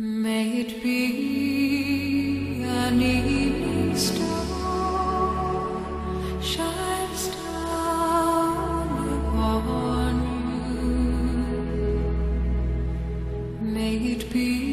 May it be an evening star shines down upon you. May it be